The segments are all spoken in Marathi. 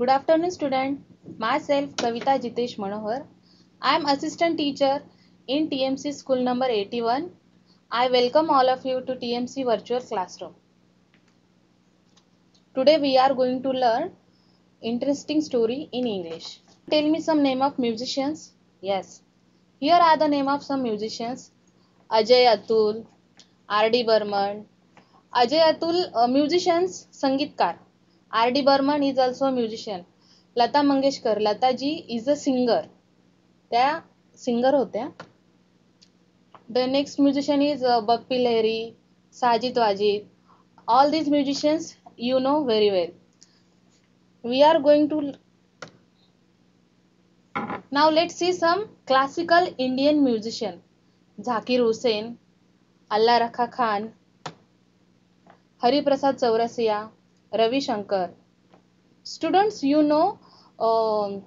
Good afternoon, student. Myself, Kavita Jitesh Manohar. I am assistant teacher in TMC school number 81. I welcome all of you to TMC virtual classroom. Today we are going to learn interesting story in English. Tell me some name of musicians. Yes. Here are the name of some musicians. Ajay Atul, R.D. Burman. Ajay Atul, uh, musicians, R D Burman is also musician. Lata Mangeshkar Lataji is a singer. त्या सिंगर होत्या. The next musician is Bappi Lahiri Sajid Wajid. All these musicians you know very well. We are going to now let see some classical Indian musician. Zakir Hussain Alla Rakha Khan Hariprasad Chaurasia Ravi Shankar. Students, you know uh,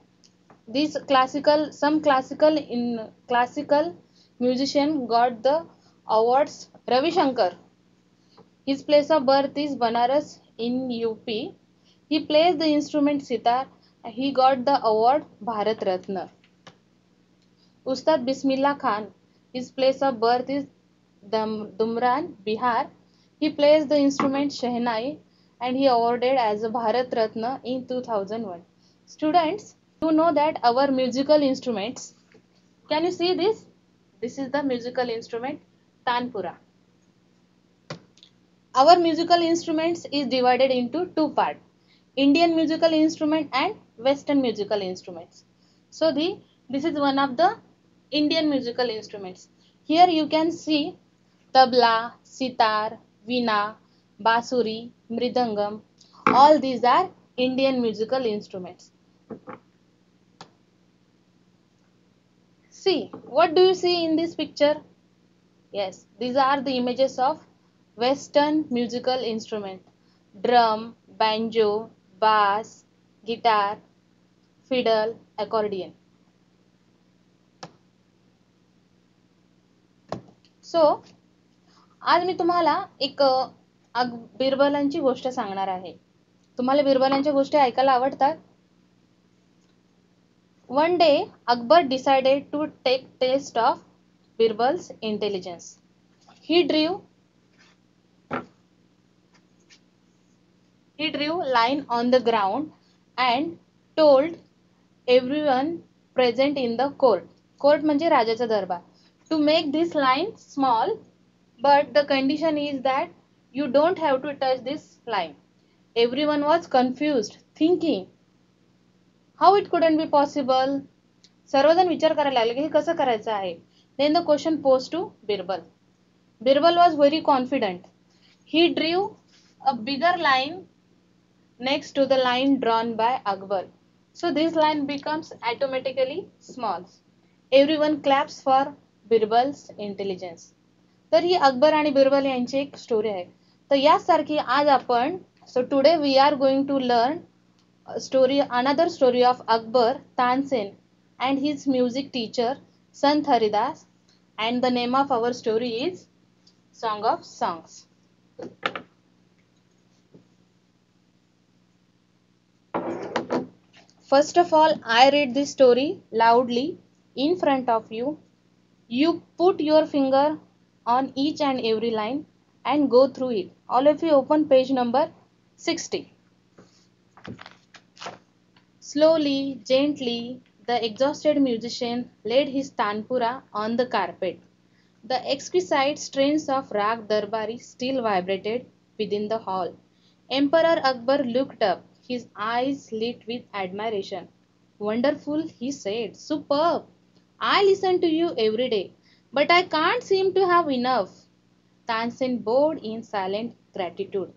these classical, some classical in classical musician got the awards Ravi Shankar. His place of birth is Banaras in UP. He plays the instrument sitar. He got the award Bharat Ratna. Ustad Bismillah Khan. His place of birth is Dumran, Bihar. He plays the instrument Shehnai and he awarded as a Bharat Ratna in 2001. Students, you know that our musical instruments, can you see this? This is the musical instrument Tanpura. Our musical instruments is divided into two parts. Indian musical instrument and Western musical instruments. So the this is one of the Indian musical instruments. Here you can see tabla, sitar, veena, basuri, mridangam. All these are Indian musical instruments. See, what do you see in this picture? Yes, these are the images of Western musical instrument. Drum, banjo, bass, guitar, fiddle, accordion. So so, आज मी तुम्हाला एक आग बिरबलांची गोष्ट सांगणार आहे. तुम्हाला बिरबलांच्या गोष्टी ऐकायला आवडतात? One day Akbar decided to take test of Birbal's intelligence he drew he drew line on the ground and told everyone present in the court court म्हणजे राजाचा दरबार. To make this line small but the condition is that you don't have to touch this line. Everyone was confused, thinking, how it couldn't be possible. सर्वजण विचार करायला लागले की हे कसं करायचं आहे then the question posed to Birbal Birbal was very confident he drew a bigger line next to the line drawn by Akbar. So this line becomes automatically small. Everyone claps for Birbal's intelligence. तर ही अकबर आणि बिरबल यांची एक स्टोरी आहे तर यासारखी आज आपण so today we are going to learn story another story of Akbar Tansen and his music teacher Sant Haridas and the name of our story is song of songs First of all, I read this story loudly in front of you. You put your finger on each and every line and go through it. All of you open page number 60. Slowly, gently, the exhausted musician laid his tanpura on the carpet. The exquisite strains of Rag Darbari still vibrated within the hall. Emperor Akbar looked up his eyes lit with admiration. Wonderful, he said. Superb. I listen to you every day, but I can't seem to have enough. Tansen bowed in silent gratitude.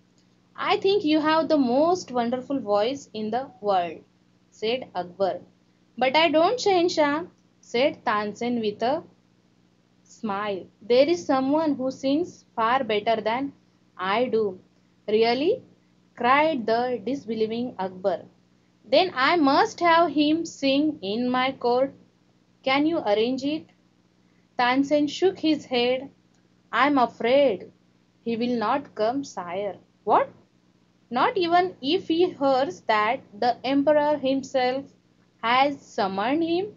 I think you have the most wonderful voice in the world, said Akbar. But I don't, Shahenshah, said Tansen with a smile. There is someone who sings far better than I do. Really? cried the disbelieving Akbar. Then I must have him sing in my court. Can you arrange it? Tansen shook his head. I am afraid he will not come, sire. What? Not even if he hears that the emperor himself has summoned him?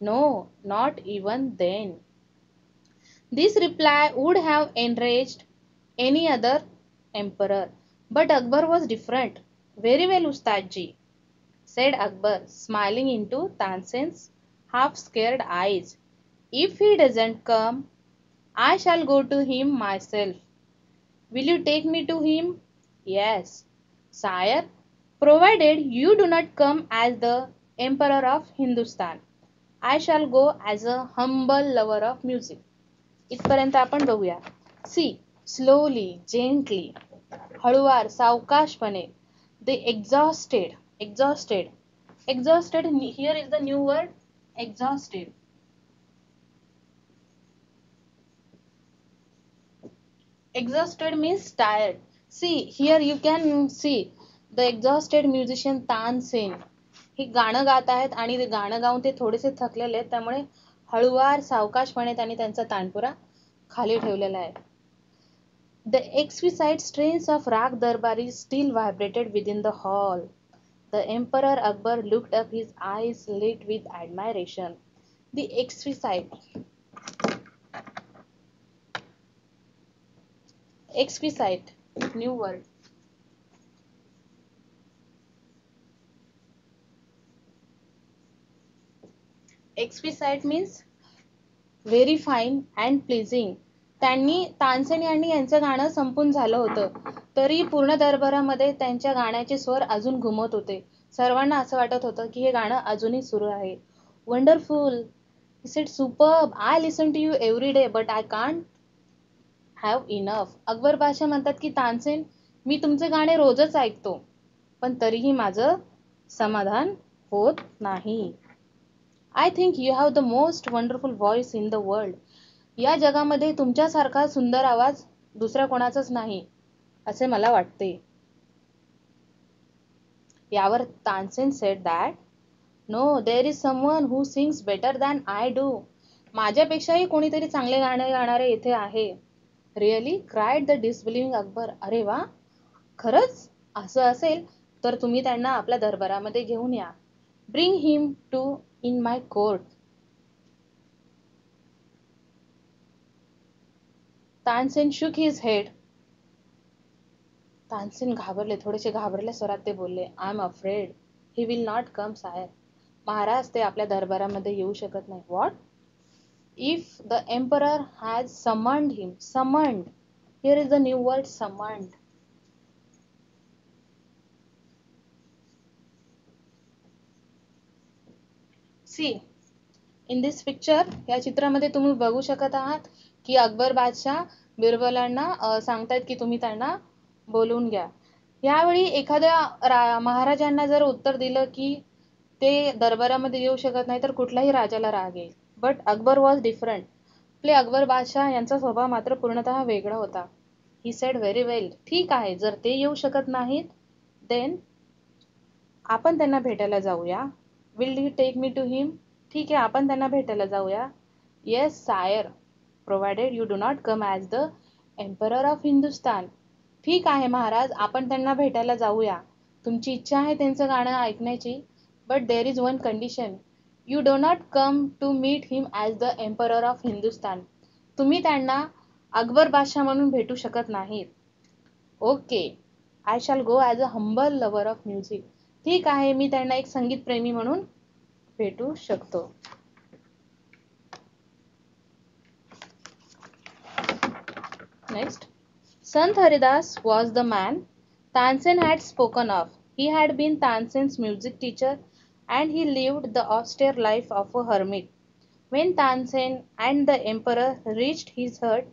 No, not even then. This reply would have enraged any other emperor. But Akbar was different. Very well, Ustadji, said Akbar, smiling into Tansen's half scared eyes. If he doesn't come, I shall go to him myself. Will you take me to him? Yes, sire, provided you do not come as the Emperor of Hindustan. I shall go as a humble lover of music. इथपर्यंत आपण बघूया सी स्लोली जेंटली हळुवार सावकाशपणे दे exhausted exhausted exhausted here is the new word exhausted exhausted means tired see here you can see the exhausted musician Tansen हे गाणं गात आहेत आणि ते गाणं गाऊन ते थोडेसे थकलेले आहेत त्यामुळे हळुवार सावकाशपणे त्यांनी त्यांचा तानपुरा खाली ठेवलेला आहे the exquisite strains of raag Darbari still vibrated with in the hall the emperor Akbar looked up his eyes lit with admiration the exquisite The exquisite. New word. XP Exquisite means very fine and pleasing. त्यांनी तानसेन यांनी यांचं गाणं संपून झालं होतं. तरी पूर्ण दरबारामध्ये त्यांच्या गाण्याचे स्वर अजून घुमत होते. सर्वांना असं वाटत होतं की हे गाणं अजूनही सुरू आहे. Wonderful it super I listen to you every day but I can't have enough Akbar बादशाह म्हणतात की तानसेन मी तुमचे गाणे रोजच ऐकतो पण तरीही माझं समाधान होत नाही. I think you have the most wonderful voice in the world या जगामध्ये तुमच्यासारखा सुंदर आवाज दुसऱ्या कोणाचाच नाही असे मला वाटते. यावर Tansen said that no there is someone who sings better than I do माझ्यापेक्षाही कोणीतरी चांगले गाणे गाणारे इथे आहे. Really cried the disbelieving Akbar अरे वा. खरंच? असं असेल तर तुम्ही त्यांना आपल्या दरबारामध्ये घेऊन या. Bring him to in my court Tansen shook his head Tansen घाबरले थोडेसे घाबरल्या स्वरात ते बोलले I am afraid he will not come sire Maharaj ते आपल्या दरबारामध्ये येऊ शकत नाही. What if the emperor has summoned him summoned here is the new word summoned see in this picture या चित्रामध्ये तुम्ही बघू शकत आहात की अकबर बादशाह बिरबलांना सांगतायत की तुम्ही त्यांना बोलवून घ्या. यावेळी एखाद्या महाराजांना जर उत्तर दिलं की ते दरबारामध्ये येऊ शकत नाही तर कुठल्याही राजाला राग येईल. बट अकबर वॉज डिफरंट आपले अकबर बादशाह यांचा स्वभाव मात्र पूर्णतः वेगळा होता. ही सेड व्हेरी वेल ठीक आहे. जर ते येऊ शकत नाहीत देन आपण त्यांना भेटायला जाऊया. Will you take me to him ठीक आहे आपण त्यांना भेटायला जाऊया. Yes sire provided you do not come as the emperor of Hindustan ठीक आहे महाराज. आपण त्यांना भेटायला जाऊया. तुमची इच्छा आहे त्यांचं गाणं ऐकण्याची but there is one condition you do not come to meet him as the emperor of Hindustan तुम्ही त्यांना अकबर बादशाह म्हणून भेटू शकत नाहीत. Okay I shall go as a humble lover of music ठीक आहे मी त्यांना एक संगीतप्रेमी म्हणून भेटू शकतो. Next Sant Haridas was the man Tansen had spoken of he had been Tansen's music teacher and he lived the austere life of a hermit. When Tansen and the emperor reached his hut,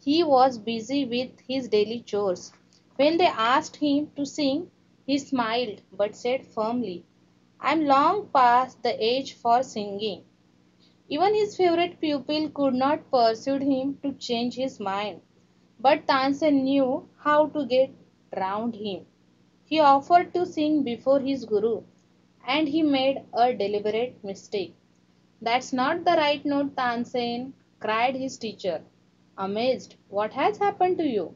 he was busy with his daily chores. When they asked him to sing, he smiled but said firmly, I am long past the age for singing. Even his favorite pupil could not persuade him to change his mind. But Tansen knew how to get round him. He offered to sing before his guru, and he made a deliberate mistake. That's not the right note, Tansen, cried his teacher, amazed. What has happened to you?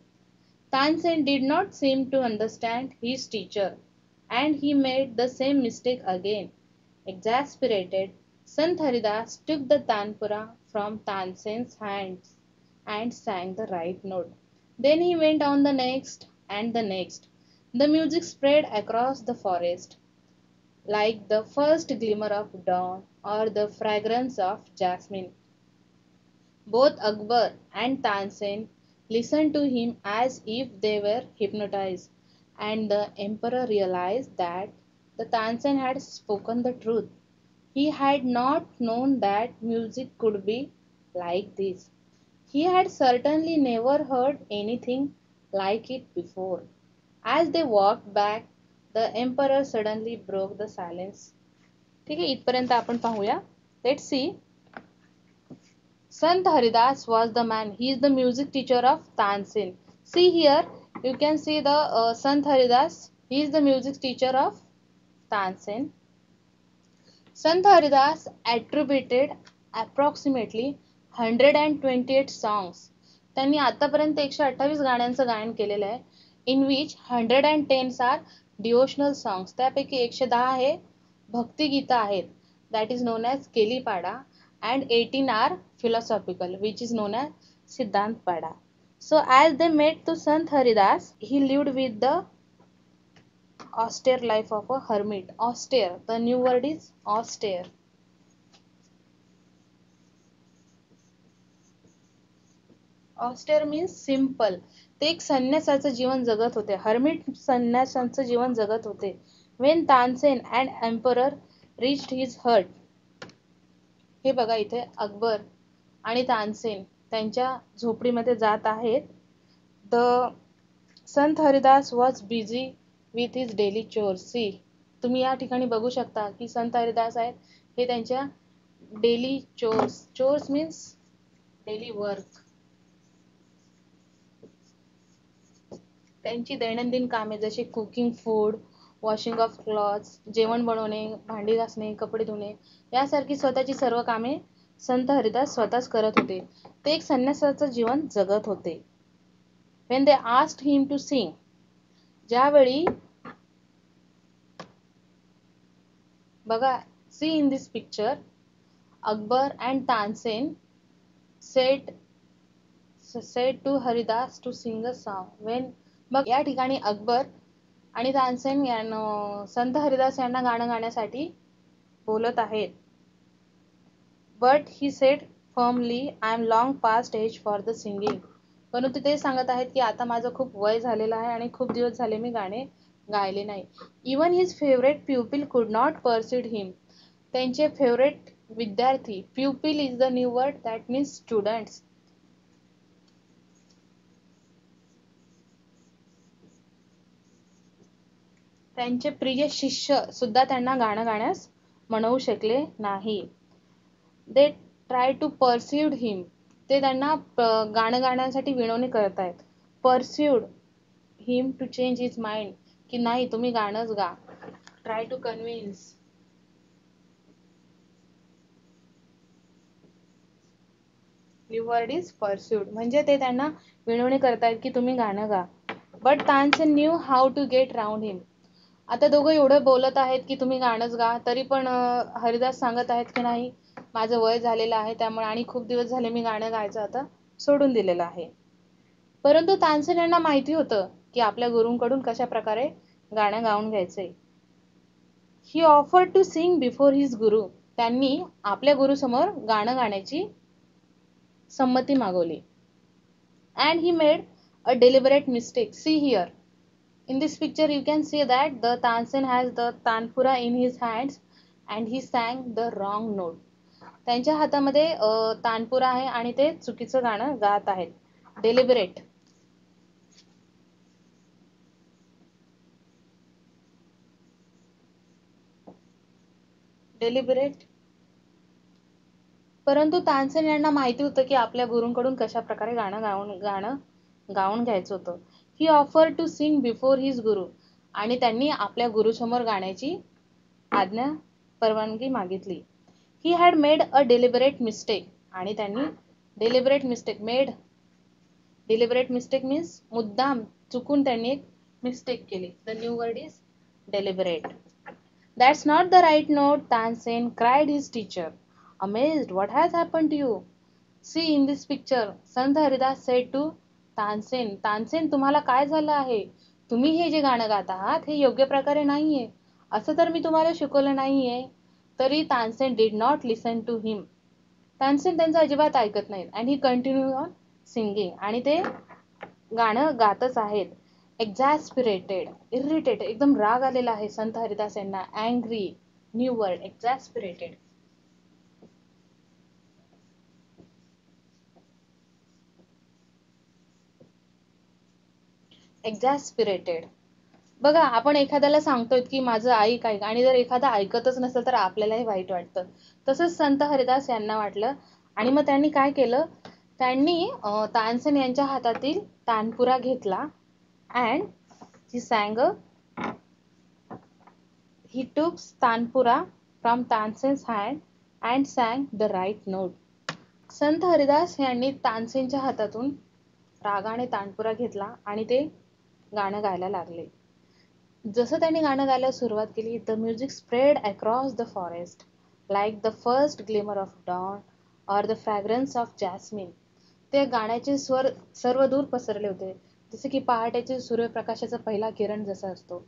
Tansen did not seem to understand his teacher, and he made the same mistake again. Exasperated, Sant Haridas took the Tanpura from Tansen's hands and sang the right note. Then he went on the next and the next. The music spread across the forest like the first glimmer of dawn or the fragrance of jasmine. Both Akbar and Tansen listened to him as if they were hypnotized, and the emperor realized that the Tansen had spoken the truth. He had not known that music could be like this. He had certainly never heard anything like it before. As they walked back, the emperor suddenly broke the silence ठीक आहे इथपर्यंत आपण पाहूया. Let see Sant Haridas was the man he is the music teacher of Tansen see here you can see the Sant Haridas he is the music teacher of Tansen Sant Haridas attributed approximately hundred and twenty eight songs त्यांनी आतापर्यंत एकशे अठ्ठावीस गाण्यांचं गायन केलेलं आहे in which hundred and tens are devotional songs त्यापैकी एकशे दहा हे भक्तिगीतं आहेत that is known as Kelipada and eighteen are philosophical which is known as Siddhantpada so as they met to Sant Haridas he lived with the austere life of a hermit austere the new word is austere austere means simple ते एक संन्यासाचं जीवन जगत होते. हर्मिट संन्यासांचं जीवन जगत होते. When Tansen and emperor reached his hut हे बघा इथे अकबर आणि तानसेन त्यांच्या झोपडीमध्ये जात आहेत. The Sant Haridas was busy with his daily chores see तुम्ही या ठिकाणी बघू शकता की संत हरिदास आहेत. हे त्यांच्या daily chores chores means daily work त्यांची दैनंदिन कामे जशी cooking food washing of clothes जेवण बनवणे भांडी घासणे कपडे धुणे यासारखी स्वतःची सर्व कामे संत हरिदास स्वतःच करत होते. ते एक संन्यासाचं जीवन जगत होते. When they asked him to sing ज्यावेळी बघा see in this picture Akbar and Tansen said said to Haridas to sing a song when मग या ठिकाणी अकबर आणि तानसेन यां संत हरिदास यांना गाणं गाण्यासाठी बोलत आहेत. But he said firmly I am long past age for the singing परंतु ते सांगत आहेत की आता माझं खूप वय झालेलं आहे आणि खूप दिवस झाले मी गाणे गायले नाही. Even his favourite pupil could not persuade him त्यांचे फेवरेट विद्यार्थी pupil is the new word that means students त्यांचे प्रिय शिष्य सुद्धा त्यांना गाणं गाण्यास म्हणवू शकले नाही. They try to persuade him ते त्यांना गाणं गाण्यासाठी विनवणी करत आहेत persuade him to change his mind की नाही तुम्ही गाणंच गा. Try to convince word is persuade म्हणजे ते त्यांना विनवणी करतायत की तुम्ही गाणं गा. But Tansen knew how to get round him आता दोघं एवढं बोलत आहेत की तुम्ही गाणंच गा तरी पण हरिदास सांगत आहेत की नाही माझं वय झालेलं आहे त्यामुळे आणि खूप दिवस झाले मी गाणं गायचं आता सोडून दिलेलं आहे. परंतु तानसेन यांना माहिती होतं की आपल्या गुरूंकडून कशा प्रकारे गाणं गाऊन घ्यायचंय. He offer to sing before his guru. त्यांनी आपल्या गुरुसमोर गाणं गाण्याची संमती मागवली. And he made a deliberate mistake see here In this picture, you can see that the Tansen has the Tanpura in his hands and he sang the wrong note. त्यांच्या हातामध्ये तानपुरा आहे आणि ते चुकीचं गाणं गात आहेत. डेलिबरेट डेलिबरेट परंतु तानसेन यांना माहिती होतं की आपल्या गुरूंकडून कशा प्रकारे गाणं गाऊन गाणं गाऊन घ्यायचं होतं. He offer to sing before his guru आणि त्यांनी आपल्या गुरुसमोर गाण्याची आज्ञा परवानगी मागितली. He had made a deliberate mistake आणि त्यांनी deliberate mistake made deliberate mistake means मुद्दाम चुकून त्यांनी एक मिस्टेक केली. The new word is deliberate that's not the right note Tansen cried his teacher amazed what has happen to you see in this picture Sant Haridas said to Tansen Tansen तुम्हाला काय झालं आहे? तुम्ही हे जे गाणं गात आहात हे योग्य प्रकारे नाहीये. असं तर मी तुम्हाला शिकवलं नाहीये. तरी Tansen did not listen to him Tansen त्यांचं अजिबात ऐकत नाहीत. And he continue on singing आणि ते गाणं गातच आहेत. एक्झॅस्पिरेटेड इरिटेटेड एकदम राग आलेला आहे संत हरिदास यांना. Angry new word exasperated exasperated बघा आपण एखाद्याला सांगतोय की माझं ऐक ऐक आणि जर एखादा ऐकतच नसेल तर आपल्यालाही वाईट वाटतं. तसंच संत हरिदास यांना वाटलं. आणि मग त्यांनी काय केलं? त्यांनी तानसेन यांच्या हातातील तानपुरा घेतला. And he sang he took tanpura from Tansen's hand and sang the right note Sant Haridas यांनी तानसेनच्या हातातून रागाने तानपुरा घेतला आणि ते गाणं गायला लागले. जसं त्यांनी गाणं गायला सुरुवात केली the music spread across the forest like the first glimmer of dawn or the fragrance of jasmine ते गाण्याचे स्वर सर्व दूर पसरले होते. जसे की पहाटेचे सूर्यप्रकाशाचा पहिला किरण जसा असतो.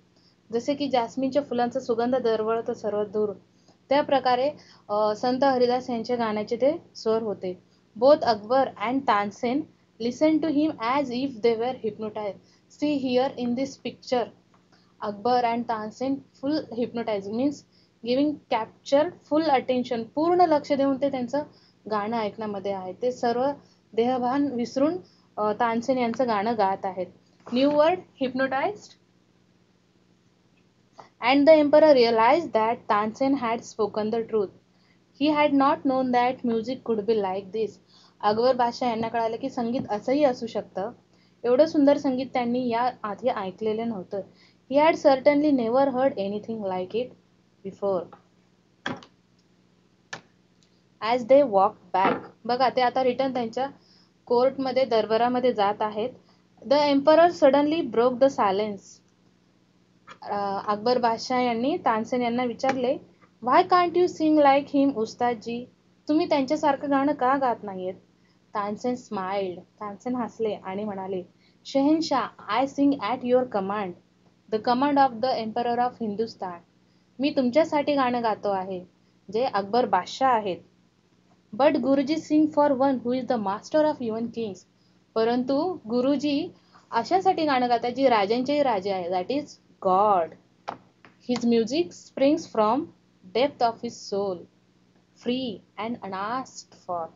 जसे की जॅस्मिनच्या फुलांचा सुगंध दरवळत सर्व दूर. त्या प्रकारे संत हरिदास यांच्या गाण्याचे ते स्वर होते. Both Akbar and Tansen listen to him as if they were hypnotise see here in this picture Akbar and Tansen full hypnotizing means giving capture full attention पूर्ण लक्ष देऊन ते त्यांचं गाणं ऐकण्यामध्ये आहे. ते सर्व देहभान विसरून तानसेन यांचं गाणं गात आहेत. New word hypnotised and the emperor realise that Tansen had spoken the truth he had not known that music could be like दिस अकबर बादशाह यांना कळालं की संगीत असंही असू शकतं. एवढं सुंदर संगीत त्यांनी या आधी ऐकलेलं नव्हतं. He had certainly never heard anything like it before as they walk back बघा ते आता रिटर्न त्यांच्या कोर्टमध्ये दरबारामध्ये जात आहेत. The emperor suddenly broke the silence Akbar बादशाह यांनी तानसेन यांना विचारले why can't you sing like him उस्तादजी? तुम्ही त्यांच्यासारखं गाणं का गात नाहीयेत? तानसेन स्माइल्ड तानसेन हसले आणि म्हणाले शहेनशाह I sing at your command the command of the emperor of Hindustan मी तुमच्यासाठी गाणं गातो आहे जे अकबर बादशाह आहेत. बट गुरुजी sing for one who is the master of युवन kings परंतु गुरुजी अशासाठी गाणं गातात जी राजांचेही राजे आहे that is God his music springs from depth of his soul free and अनास्ट for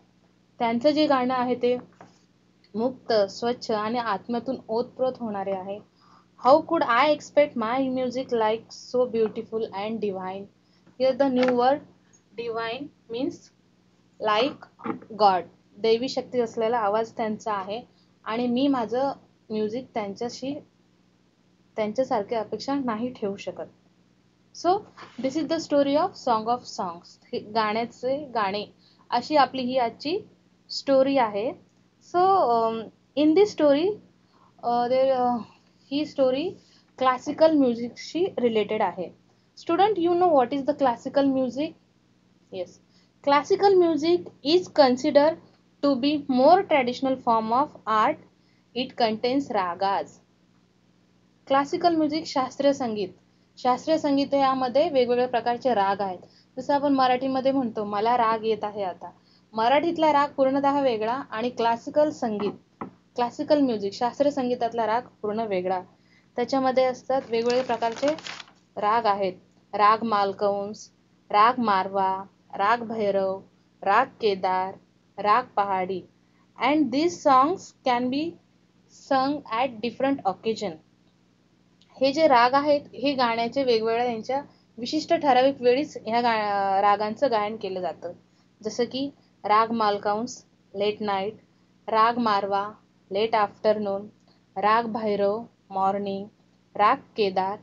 त्यांचं जे गाणं आहे ते मुक्त स्वच्छ आणि आत्म्यातून ओतप्रोत होणारे आहे. How could I expect my music like so beautiful and divine here the new word divine means like God दैवी शक्ती असलेला आवाज त्यांचा आहे आणि मी माझं म्युझिक त्यांच्याशी त्यांच्यासारखी अपेक्षा नाही ठेवू शकत. So this is the story of song of songs गाण्याचे गाणे अशी आपली ही आजची स्टोरी आहे. So in this story there he story classical म्युझिकशी related आहे. Student you know what is the classical music yes classical music is consider to be more traditional form of art it contents ragas classical music शास्त्रीय संगीत शास्त्रीय संगीत यामध्ये वेगवेगळ्या प्रकारचे राग आहेत. जसं आपण मराठीमध्ये म्हणतो मला राग येत आहे आता. मराठीतला राग पूर्णतः वेगळा आणि क्लासिकल संगीत क्लासिकल म्युझिक शास्त्रीय संगीतातला राग पूर्ण वेगळा. त्याच्यामध्ये असतात वेगवेगळे प्रकारचे राग आहेत. राग मालकंस राग मारवा राग Bhairav raag Kedar raag Pahadi. And this songs can be sung at different occasion हे जे राग आहेत हे गाण्याचे वेगवेगळ्या त्यांच्या विशिष्ट ठराविक वेळीच ह्या गा रागांचं गायन केलं जातं. जसं की राग Malkauns late night raga Marwa late afternoon raag Bhairav morning raag Kedar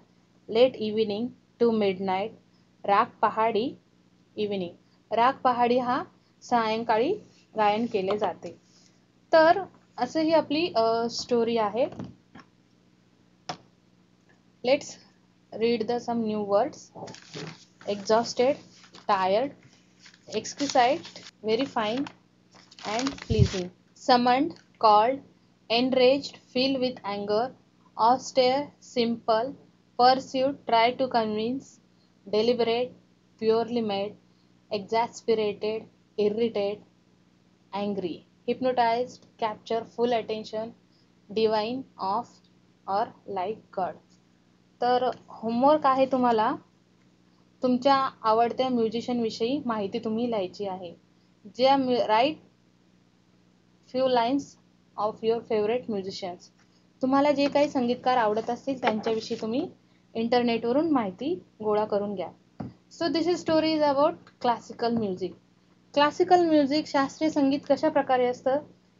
late evening to midnight raag Pahadi evening राग पहाडी हा सायंकाळी गायन केले जाते. तर असं ही आपली स्टोरी आहे. Let's read the some new words exhausted tired exquisite very fine, and pleasing. Summoned, called, enraged, filled with anger, austere, simple, pursued, try to convince, deliberate, purely made, exasperated, irritated, angry, hypnotized, capture full attention, divine, of, or like God. तर होमवर्क आहे तुम्हाला तुमच्या आवडत्या म्युझिशियनविषयी माहिती तुम्ही लिहायची आहे ज्या write few lines of your favourite musicians तुम्हाला जे काही संगीतकार आवडत असतील त्यांच्याविषयी तुम्ही इंटरनेटवरून माहिती गोळा करून घ्या. So this is story is about classical music classical music शास्त्रीय संगीत कशा प्रकारे असतं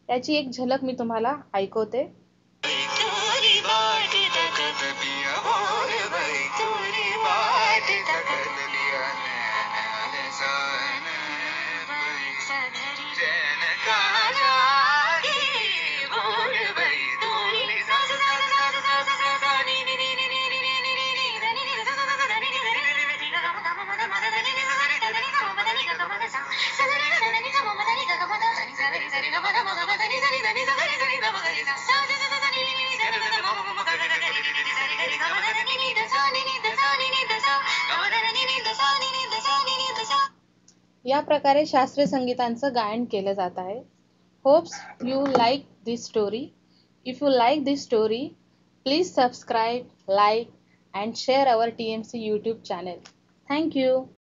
याची एक झलक मी तुम्हाला ऐकवते. या प्रकारे शास्त्रीय संगीतांचं गायन केलं जात आहे. Hopes you like this story if you like this story please subscribe like and share our T M C YouTube channel thank you